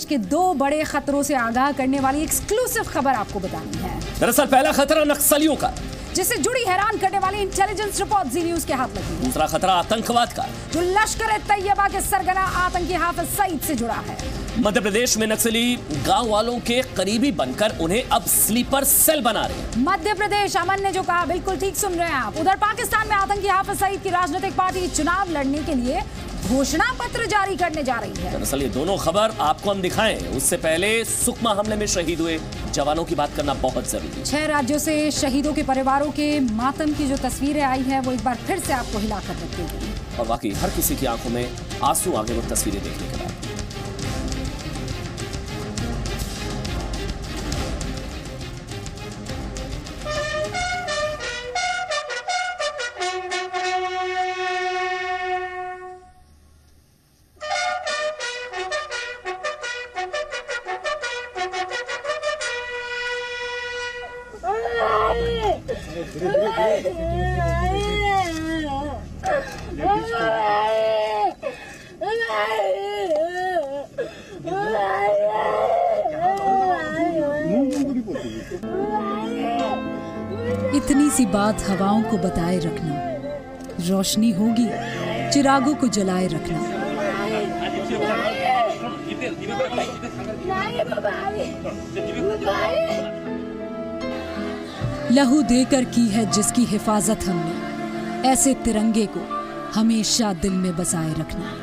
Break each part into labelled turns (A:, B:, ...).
A: प्रदेश के दो बड़े खतरों से आगाह करने वाली एक्सक्लूसिव खबर आपको बतानी है।
B: दरअसल पहला खतरा नक्सलियों का।
A: जिससे जुड़ी हैरान करने वाली इंटेलिजेंस रिपोर्ट जी न्यूज़ के हाथ लगी।
B: दूसरा खतरा आतंकवाद का।
A: जो लश्कर तैयबा के सरगना आतंकी हाफिज सईद से जुड़ा है।
B: मध्य प्रदेश में नक्सली गाँव वालों के करीबी बनकर उन्हें अब स्लीपर सेल बना रहे
A: मध्य प्रदेश अमन ने जो कहा बिल्कुल ठीक सुन रहे हैं आप। उधर पाकिस्तान में आतंकी हाफिज सईद की राजनीतिक पार्टी चुनाव लड़ने के लिए घोषणा पत्र जारी करने जा रही है।
B: दरअसल ये दोनों खबर आपको हम दिखाएँ। उससे पहले सुकमा हमले में शहीद हुए। जवानों की बात करना बहुत ज़रूरी है।
A: छह राज्यों से शहीदों के परिवारों के मातम की जो तस्वीरें आई है वो एक बार फिर से आपको हिलाकर रखेगी
B: और बाकी हर किसी की आँखों में आँसू आगे वो तस्वीरें देखने के बाद।
A: इतनी सी बात हवाओं को बताए रखना रोशनी होगी चिरागों को जलाए रखना लहू देकर की है जिसकी हिफाजत हमने। ऐसे तिरंगे को हमेशा दिल में बसाए रखना।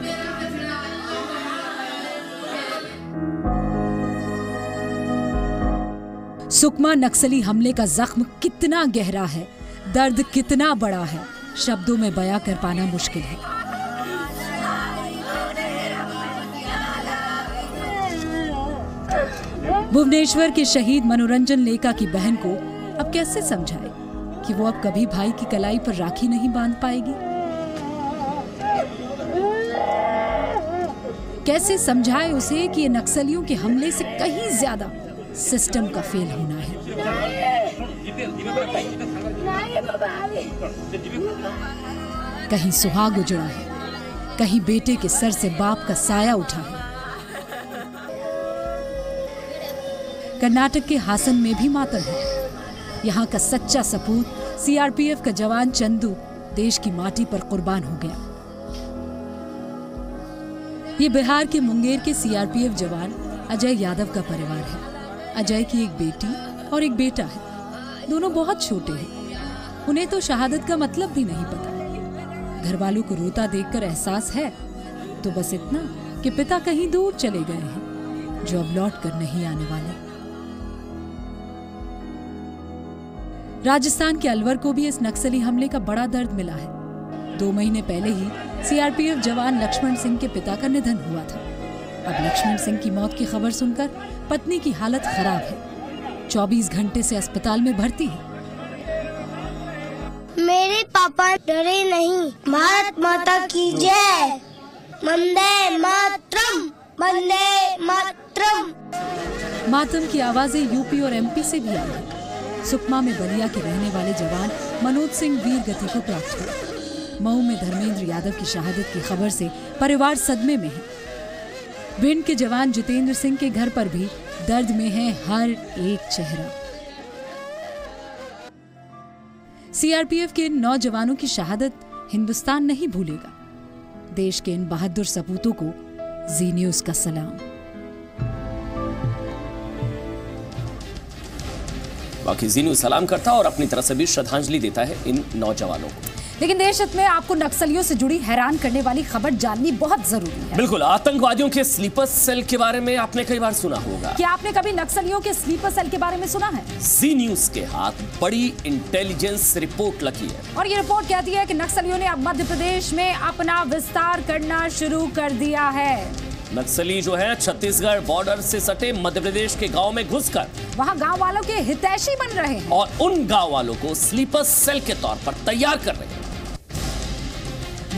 A: सुकमा नक्सली हमले का जख्म कितना गहरा है, दर्द कितना बड़ा है, शब्दों में बयां कर पाना मुश्किल है। भुवनेश्वर के शहीद मनोरंजन लेका की बहन को अब कैसे समझाए कि वो अब कभी भाई की कलाई पर राखी नहीं बाँध पाएगी? कैसे समझाए उसे कि ये नक्सलियों के हमले से कहीं ज़्यादा सिस्टम का फेल होना है? कहीं सुहाग उजड़ा है, कहीं बेटे के सर से बाप का साया उठा है। कर्नाटक के हासन में भी मातम है। यहाँ का सच्चा सपूत सीआरपीएफ का जवान चंदू देश की माटी पर कुर्बान हो गया। ये बिहार के मुंगेर के सीआरपीएफ जवान अजय यादव का परिवार है। अजय की एक बेटी और एक बेटा है। दोनों बहुत छोटे हैं। उन्हें तो शहादत का मतलब भी नहीं पता। घर वालों को रोता देखकर एहसास है। तो बस इतना कि पिता कहीं दूर चले गए हैं, जो अब लौट कर नहीं आने वाले। राजस्थान के अलवर को भी इस नक्सली हमले का बड़ा दर्द मिला है। दो महीने पहले ही सीआरपीएफ जवान लक्ष्मण सिंह के पिता का निधन हुआ था। अब लक्ष्मण सिंह की मौत की खबर सुनकर पत्नी की हालत खराब है। 24 घंटे से अस्पताल में भर्ती है।
C: मेरे पापा डरे नहीं। भारत माता की जय। वंदे मातरम। वंदे मातरम।
A: मातम की आवाज़ें यूपी और एमपी से भी आई। सुकमा में बलिया के रहने वाले जवान मनोज सिंह वीर गति को प्राप्त हुए। मऊ में धर्मेंद्र यादव की शहादत की खबर से परिवार सदमे में है। भिंड के जवान जितेंद्र सिंह के घर पर भी दर्द में है हर एक चेहरा। सीआरपीएफ के नौ जवानों की शहादत हिंदुस्तान नहीं भूलेगा। देश के इन बहादुर सपूतों को जी न्यूज़ का सलाम।
B: बाकी जीनू सलाम करता और अपनी तरफ़ से भी श्रद्धांजलि देता है इन नौजवानों को।
A: लेकिन देश हित में आपको नक्सलियों से जुड़ी हैरान करने वाली खबर जाननी बहुत ज़रूरी है।
B: बिल्कुल आतंकवादियों के स्लीपर सेल के बारे में आपने कई बार सुना होगा।
A: क्या आपने कभी नक्सलियों के स्लीपर सेल के बारे में सुना है?
B: जी न्यूज़ के हाथ बड़ी इंटेलिजेंस रिपोर्ट लगी है।
A: और ये रिपोर्ट कहती है की नक्सलियों ने अब मध्य प्रदेश में अपना विस्तार करना शुरू कर दिया है।
B: नक्सली जो है छत्तीसगढ़ बॉर्डर से सटे मध्य प्रदेश के गाँव में घुसकर
A: वहाँ गाँव वालों के हितैषी बन रहे हैं।
B: और उन गाँव वालों को स्लीपर सेल के तौर पर तैयार कर रहे हैं।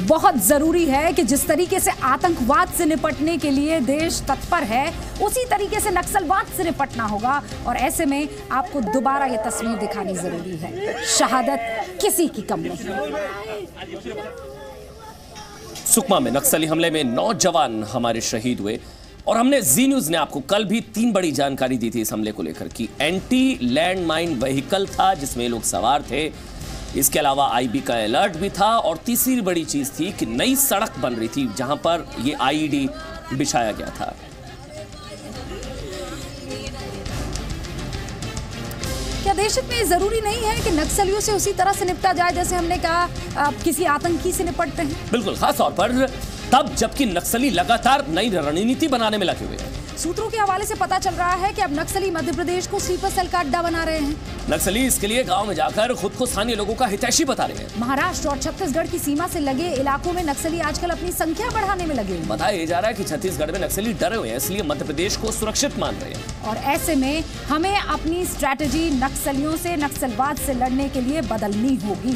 A: बहुत ज़रूरी है कि जिस तरीके से आतंकवाद से निपटने के लिए देश तत्पर है उसी तरीके से नक्सलवाद से निपटना होगा। और ऐसे में आपको दोबारा ये तस्वीर दिखानी ज़रूरी है। शहादत किसी की कम नहीं।
B: सुकमा में नक्सली हमले में नौ जवान हमारे शहीद हुए और हमने जी न्यूज़ ने आपको कल भी तीन बड़ी जानकारी दी थी इस हमले को लेकर कि एंटी लैंड माइन व्हीकल था जिसमें लोग सवार थे। इसके अलावा आईबी का अलर्ट भी था और तीसरी बड़ी चीज़ थी कि नई सड़क बन रही थी जहाँ पर ये आईईडी बिछाया गया था।
A: क्या देश में ज़रूरी नहीं है कि नक्सलियों से उसी तरह से निपटा जाए, जैसे हमने कहा, आप किसी आतंकी से निपटते हैं?
B: बिल्कुल खास तौर पर तब जबकि नक्सली लगातार नई रणनीति बनाने में लगे हुए हैं।
A: सूत्रों के हवाले से पता चल रहा है कि अब नक्सली मध्य प्रदेश को स्लीपर सेल का अड्डा बना रहे हैं।
B: नक्सली इसके लिए गाँव में जाकर खुद को स्थानीय लोगों का हितैषी बता रहे हैं।
A: महाराष्ट्र और छत्तीसगढ़ की सीमा से लगे इलाकों में नक्सली आजकल अपनी संख्या बढ़ाने में लगे हैं।
B: बताया जा रहा है की छत्तीसगढ़ में नक्सली डरे हुए हैं इसलिए मध्य प्रदेश को सुरक्षित मान रहे हैं।
A: और ऐसे में हमें अपनी स्ट्रैटेजी नक्सलियों से नक्सलवाद से लड़ने के लिए बदलनी होगी।